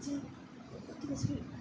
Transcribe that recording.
ちゃ怒ってください